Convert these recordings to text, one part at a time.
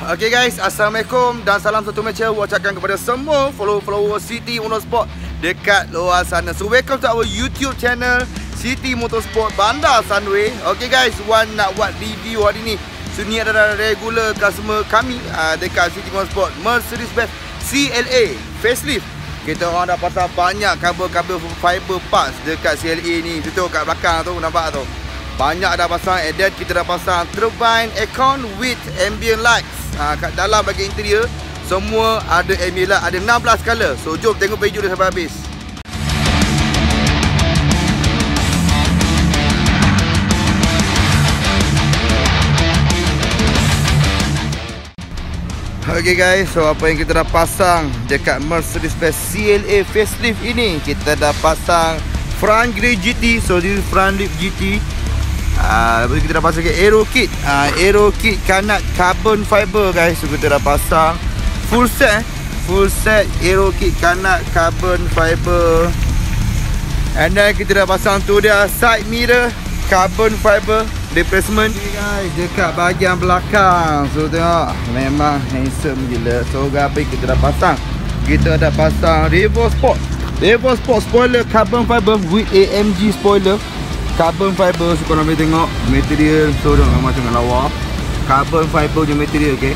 Okay guys, Assalamualaikum dan salam satu macam ucapkan kepada semua follow-follower City Motorsport dekat luar sana. So welcome to our YouTube channel City Motorsport Bandar Sunway. Okay guys, Wan nak buat review hari ni. So ni adalah regular customer kami uh, dekat City Motorsport Mercedes-Benz CLA facelift. Kita orang dah pasang banyak kabel-kabel fiber parts dekat CLA ni. Tu kat belakang tu nampak tu. Banyak dah pasang and then kita dah pasang turbine aircon with ambient lights. Ha, kat dalam bahagian interior semua ada ambient light ada 16 color. So jom tengok video dia sampai habis. Okay guys, so apa yang kita dah pasang dekat Mercedes-Benz CLA facelift ini Kita dah pasang front grille GT So this is front lip GT Ah, uh, kita dah pasang aero kit. Uh, aero kit kanat carbon fiber guys. So kita dah pasang full set eh. Full set aero kit kanat carbon fiber. And then kita dah pasang tu dia side mirror carbon fiber replacement okay guys dekat bahagian belakang. So tengok memang handsome gila. So gapi kita dah pasang. Kita dah pasang Revo Sport. Revo Sport spoiler carbon fiber with AMG spoiler carbon fiber so korang boleh tengok material so tengok memang tengah lawa. Carbon fiber je material ok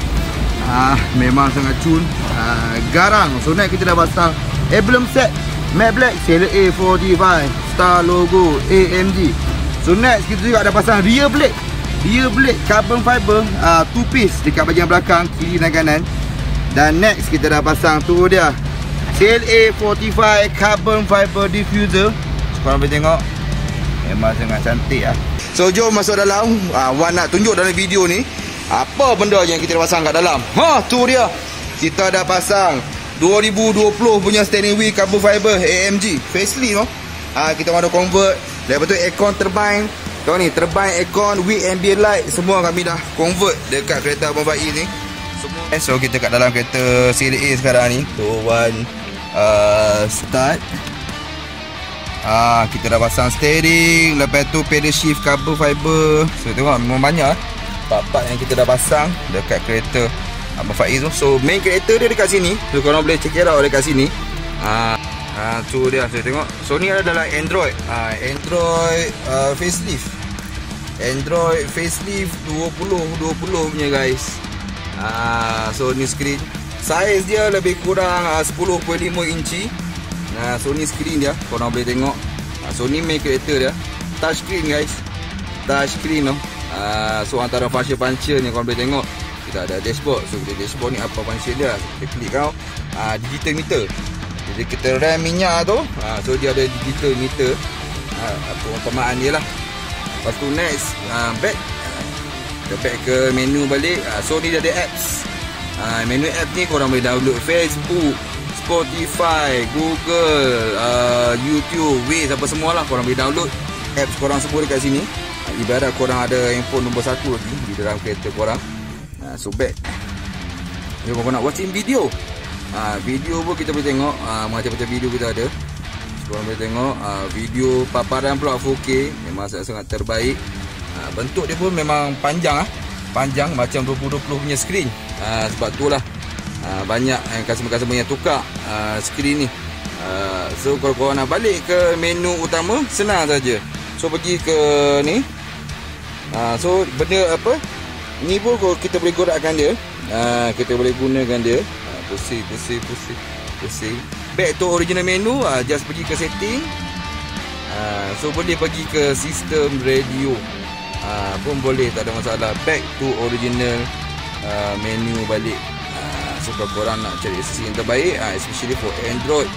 ah, memang sangat cun. Ah, garang. So next kita dah pasang emblem set. Matte black CLA 45 star logo AMG so next kita juga dah pasang rear blade. Rear blade carbon fiber ah, two piece dekat bahagian belakang kiri dan kanan. Dan next kita dah pasang tu dia. CLA 45 carbon fiber diffuser. Korang boleh tengok Memang sangat cantik lah. So jom masuk dalam. Ha, Wan nak tunjuk dalam video ni Apa benda yang kita pasang kat dalam? Ha tu dia. Kita dah pasang 2020 punya steering wheel carbon fiber AMG Facelift no? ha, Kita mahu convert. Lepas tu aircon turbine Tengok ni turbine aircon with ambient light. Semua kami dah convert dekat kereta Abang Faiz ni. Semua. So kita kat dalam kereta CLA sekarang ni. Tu Wan uh, Start Ah, kita dah pasang steering, lepas tu pedal shift carbon fiber. So tengok memang banyak part-part yang kita dah pasang dekat kereta Abang Faiz tu. So main kereta dia dekat sini. So korang boleh check it out dekat sini. Ah, ah tu dia. So tengok. So ni adalah Android. Ah, Android uh, facelift. Android facelift 2020 punya guys. Ah, so ni screen. Size dia lebih kurang uh, 10.5 inci. Nah, Sony screen dia Korang boleh tengok. Uh, Sony main kereta dia. Touch screen guys. Touch screen tu uh, So antara function-function ni korang boleh tengok. Kita ada dashboard. So kita dashboard ni apa function dia. Kita klik kau. Uh, Digital meter. Jadi kita rem minyak tu. Uh, So dia ada digital meter. Uh, Apa pemaan dia lah. Lepas tu next. Uh, Back. Kita back ke menu balik. Uh, So ni dia ada apps. Uh, Menu app ni korang boleh download Facebook Spotify, Google, uh, YouTube, Waze apa semua lah korang boleh download apps korang semua dekat sini. Uh, ibarat korang ada handphone nombor satu lagi di dalam kereta korang. Uh, so back. Jom korang nak watching video. Uh, video pun kita boleh tengok uh, macam-macam video kita ada. So, korang boleh tengok uh, video paparan pula 4K memang sangat-sangat terbaik. Uh, bentuk dia pun memang panjang ah. Panjang macam 2020 punya screen. Uh, sebab tu lah uh, banyak yang customer-customer yang tukar uh, screen ni. Uh, so kalau korang nak balik ke menu utama senang saja. So pergi ke ni. Uh, so benda apa? Ni pun kita boleh gorakkan dia. Uh, kita boleh gunakan dia. Uh, pusing pusing pusing pusing. Back to original menu uh, just pergi ke setting. Uh, so boleh pergi ke sistem radio. Uh, pun boleh tak ada masalah. Back to original uh, menu balik Kalau korang nak cari sesi yang terbaik uh, Especially for Android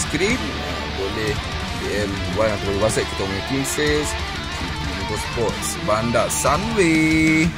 screen. Uh, Boleh DM Y atau WhatsApp kita punya team sales Motorsports Bandar Sunway